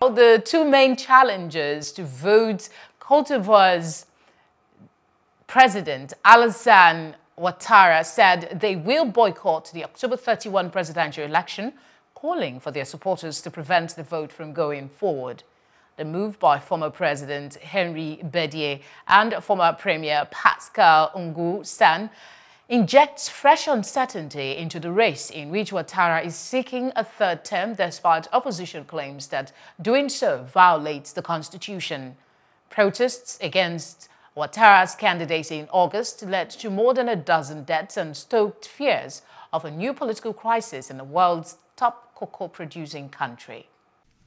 The two main challengers to vote Cote President Alassane Ouattara said they will boycott the October 31 presidential election, calling for their supporters to prevent the vote from going forward. The move by former President Henri Bédié and former Premier Pascal N'Guessan injects fresh uncertainty into the race in which Ouattara is seeking a third term despite opposition claims that doing so violates the constitution. Protests against Ouattara's candidacy in August led to more than a dozen deaths and stoked fears of a new political crisis in the world's top cocoa-producing country.